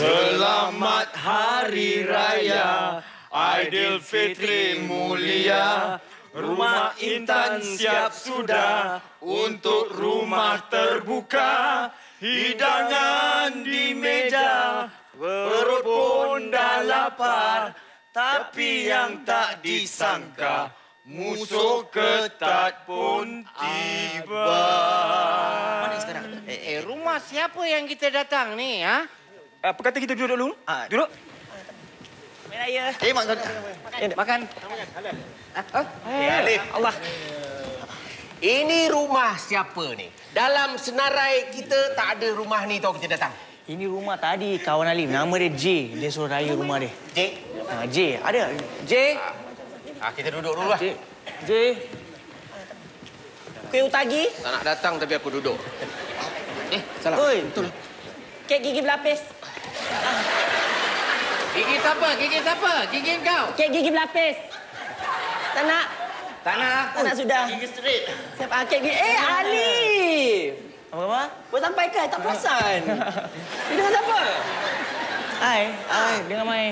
Selamat Hari Raya. Aidilfitri mulia. Rumah Intan siap sudah. Untuk rumah terbuka Hidangan di meja. Perut pun dah lapar Tapi yang tak disangka Musuh ketat pun tiba. Mana sekarang? Eh, eh, rumah siapa yang kita datang ni, ha? Apa kata kita duduk dulu? Ah. Duduk. Main raya. Eh, mak Makan. Eh, Alif. Allah. Ini rumah siapa ni? Dalam senarai kita tak ada rumah ni tau kita datang. Ini rumah tadi kawan Alif. Nama dia J. Dia suruh raya rumah dia. J. Ha, J. Ada. J. Ah, kita duduk dulu lah. J. J. Kuih utagi. Tak nak datang tapi aku duduk. Eh, Salah. Oi. Betul lah. Kek gigi berlapis. Gigi siapa? Gigi siapa? Gigi kau? Kek gigi berlapis. Tak nak. Tak nak Tak nak sudah. Gigi straight Siap ah, kek gigi. Eh, Alif. Apa-apa? Kau sampai ke? Tak perasan. Ni dengan siapa? Hai. Hai. Dengan Mai.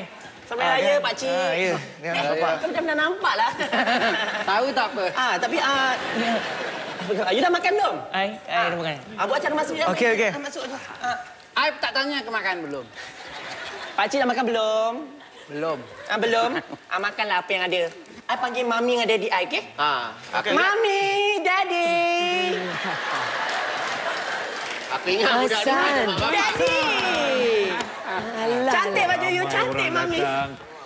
Sampai raya, Pak Cik. Ah, ya. Dengan bapak. Kau macam dah nampak lah. Tahu tak apa? ah, tapi... Ah, you dah makan belum? Hai. Hai, dah makan. Ah, buat cara masuk je. Okey, okey. Ah, masuk je. Ah, I tak tanya ke makan belum? Pak Cik dah makan belum? Belum. Ah, belum? ah, makanlah apa yang ada. I panggil Mami dengan Daddy I, okey? Ah, Okay. Mami, Daddy. aku ingat budak ni bapak. Daddy. Cantik baju you, cantik Mami.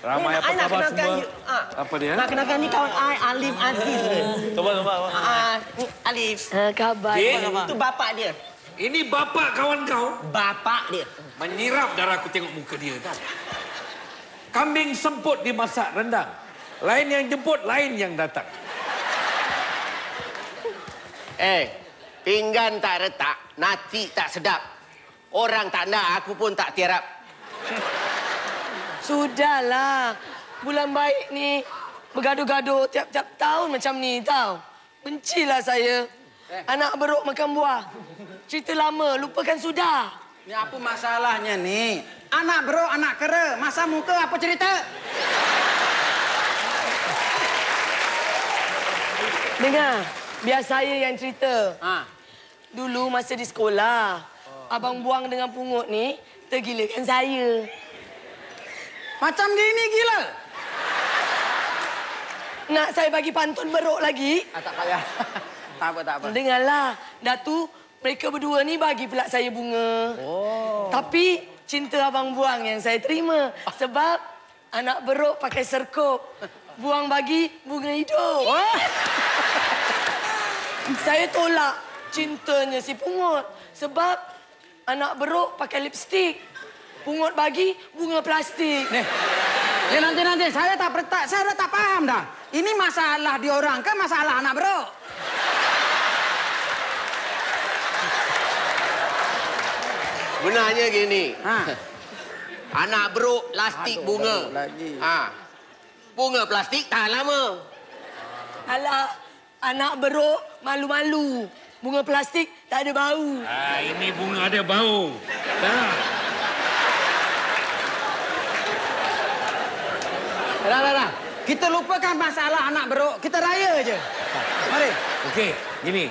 Ramai Ni, apa khabar semua? you. Ah. Apa dia? Nak kenalkan ni kawan I, Alif Aziz. Coba, coba. coba. Ah, ni Alif. Khabar. Itu bapak dia. Ini bapak kawan kau Bapak dia. menyirap darah aku tengok muka dia tau. Kambing semput dimasak rendang. Lain yang jemput, lain yang datang. Eh, pinggan tak retak, nasi tak sedap. Orang tak nak, aku pun tak tiarap. Sudahlah. Bulan baik ni bergaduh-gaduh tiap-tiap tahun macam ni tau. Bencilah saya. Anak beruk makan buah. Cerita lama, lupakan sudah. Ni apa masalahnya ni? Anak bro, anak kera. Masa muka apa cerita? Dengar, biar saya yang cerita. Ha. Dulu masa di sekolah, abang buang dengan pungut ni tergilakan saya. Macam gini gila. Nak saya bagi pantun beruk lagi? Ah, tak payah. tak apa, tak apa. Dengarlah, dah tu mereka berdua ni bagi pula saya bunga. Oh. Tapi cinta abang buang yang saya terima. Sebab anak beruk pakai serkup. Buang bagi bunga hidup. Oh. Saya tolak cintanya si pungut. Sebab anak beruk pakai lipstick. Pungut bagi bunga plastik. Nih. Ya nanti nanti saya tak pertak, saya dah tak paham dah. Ini masalah di orang ke masalah anak bro? Benarnya gini. Ha. Anak beruk plastik Aduh, bunga. beruk lagi. Ha. Bunga plastik tahan lama. Alah, anak beruk malu-malu. Bunga plastik tak ada bau. Ah, ini bunga ada bau. Dah. Dah, dah, dah. Kita lupakan masalah anak bro. Kita raya je. Mari. Okey, gini.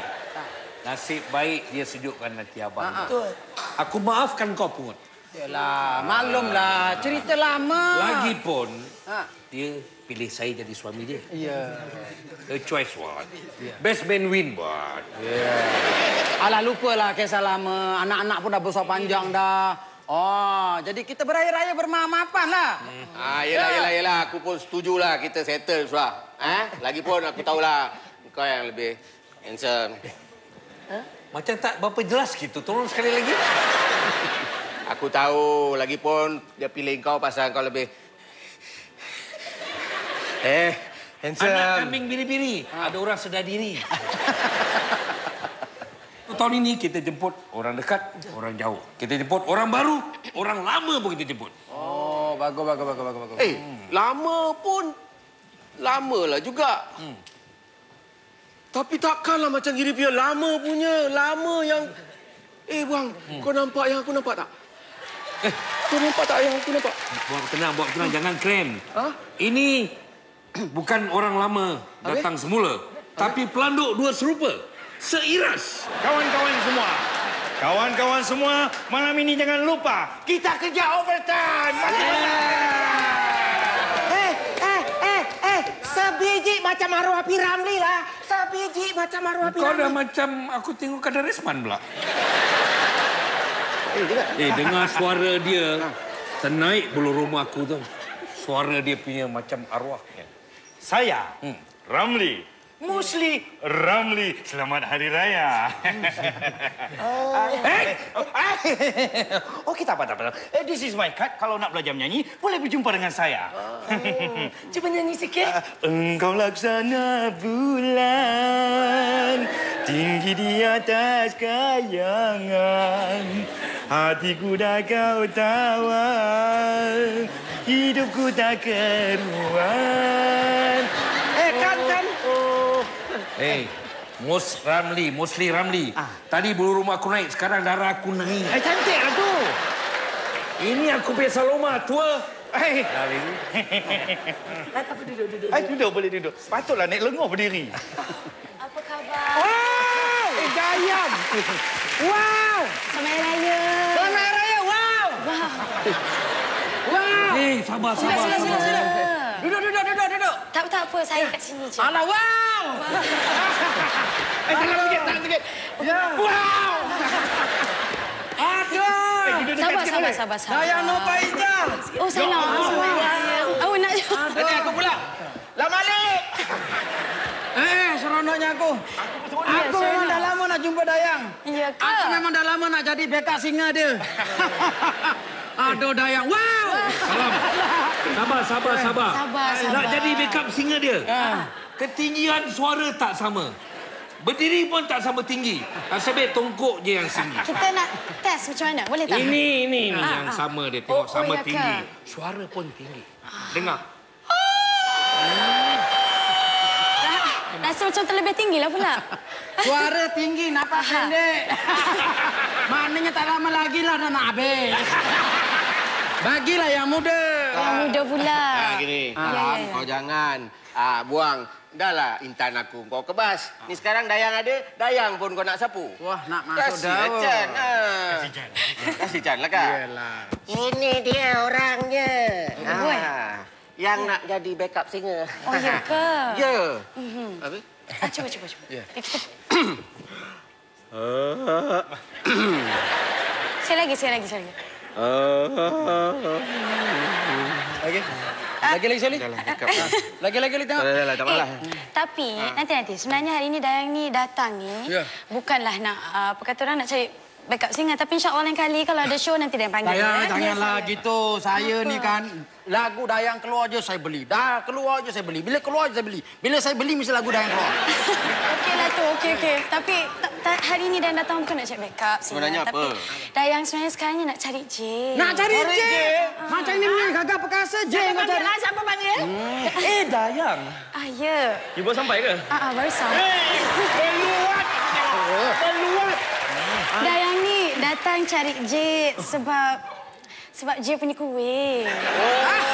Nasib baik dia sejukkan hati abang. Ha, ha. Betul. Aku maafkan kau pungut. Yalah, maklumlah. Cerita lama. Lagipun, Ha. dia pilih saya jadi suami dia. Ya. The choice what? Best man win what? Alah, lupalah kisah lama. Anak-anak pun dah besar panjang dah. Oh, jadi kita beraya-raya bermaaf-maafan lah. Ah, yelah, yelah, yelah. Aku pun setujulah kita settle sudah. Eh? Lagipun aku tahulah kau yang lebih handsome. Macam tak berapa jelas gitu. Tolong sekali lagi. Aku tahu lagipun dia pilih kau pasal kau lebih Eh, handsome. Anak kambing biri-biri. Ada orang sedar diri. Tahun ini kita jemput orang dekat, orang jauh. Kita jemput orang baru, orang lama pun kita jemput. Oh, bagus, bagus, bagus, bagus. bagus. Eh, lama pun lamalah juga. Hmm. Tapi takkanlah macam gini punya lama punya, lama yang Eh bang, kau nampak yang aku nampak tak? Tu nampak tak yang tu nampak? Buat tenang, buat tenang. Jangan krem. Ini bukan orang lama datang semula. Tapi pelanduk dua serupa. Seiras. Kawan-kawan semua. Kawan-kawan semua, malam ini jangan lupa kita kerja overtime. Eh, eh, eh, eh. Sebiji macam arwah Piramli lah. Sebiji macam arwah Kau dah macam aku tengok kadar Resman pula. Eh, dengar suara dia. Ternaik bulu rumah aku tu. Suara dia punya macam arwah. Saya, Ramli. Musli Ramli. Selamat Hari Raya. Eh, oh, kita apa, tak apa. Eh, This is my card. Kalau nak belajar menyanyi, boleh berjumpa dengan saya. Cuba nyanyi sikit. Engkau laksana bulan Tinggi di atas kayangan Hatiku dah kau tawan Hidupku tak keruan Eh. Eh, Mus Ramli, Musli Ramli. Tadi bulu rumah aku naik, sekarang darah aku naik. Eh, cantik lah tu. Ini aku punya Saloma, tua. Eh, Apa duduk, duduk. eh, duduk boleh duduk. Patutlah naik lenguh berdiri. Apa khabar? Wow! Eh, gayam. Wow! Selamat Raya. Selamat Raya. Wow! Wow! Eh, sabar, sabar, Sila, sila, sabar. sila. Duduk, duduk, duduk, duduk. Tak, tak apa, saya kat sini je. Alah, wow! Eh, tangan sikit, tangan sikit. Wow! Aduh! Eh, Sabar, sabar, boleh? sabar, sabar. Dayang Nova Ida. Oh, saya nak. Oh, nak. Ini aku pula. Lah Malik. Eh, seronoknya aku. Aku memang dah lama nak jumpa Dayang. Ya ke? Aku memang dah lama nak jadi backup singa dia. Aduh Dayang. Wow! Salam. Sabar, sabar, sabar. Sabar, Nak sabar. jadi backup singer dia. Ketinggian suara tak sama. Berdiri pun tak sama tinggi. Baik tongkok je yang tinggi. Kita nak test macam mana? Boleh tak? Ini, ini, ini Ah, yang ah. sama dia. Tengok Oh, oh, sama ke? tinggi. Suara pun tinggi. Dengar. Rasa macam terlebih tinggi lah pula. Suara tinggi, napas Faham. pendek. Maknanya tak lama lagi lah dah nak habis. Bagilah yang muda. Yang muda pula. Ah, gini. Ya, ya, Ah, ya. Kau jangan ah, buang. Dah lah intan aku kau kebas. Ni sekarang Dayang ada, Dayang pun kau nak sapu. Wah, nak masuk Kasih dah. Chan. Ah. Kasih Chan lah kak. Yelah. Ini dia orangnya. Ah, yang nak jadi backup singer. Oh, ya ke? Ya. Mhm. Ah, cuba, cuba, cuba. Ya. Eh, kita... sekali lagi, sekali lagi, sekali lagi. Okey. Lagi lagi sekali. Lagi lagi lagi tengok. Dah, dah, dah, tak masalah. Eh, tapi nanti-nanti sebenarnya hari ini Dayang ni datang ni Ya. bukanlah nak uh, apa kata orang nak cari backup singer tapi insya-Allah lain kali kalau ada show nanti Dayang panggil. Dayang, ya. janganlah Ya, gitu. Saya ni kan lagu Dayang keluar je saya beli. Dah keluar je saya beli. Bila keluar je saya beli. Bila saya beli mesti lagu Dayang keluar. Okey lah tu, okey okey. Tapi ta- ta- hari ni Dayang datang bukan nak cari backup singer. Sebenarnya tapi apa? Dayang sebenarnya sekarang ni nak cari J. Nak cari J. Macam ni punya gagah perkasa J kau cari. Siapa panggil? Eh, Dayang. Ah ya. You baru sampai ke? Ah, ah baru sampai. Peluat. Peluat. Dayang ni datang cari J sebab sebab J punya kuih. J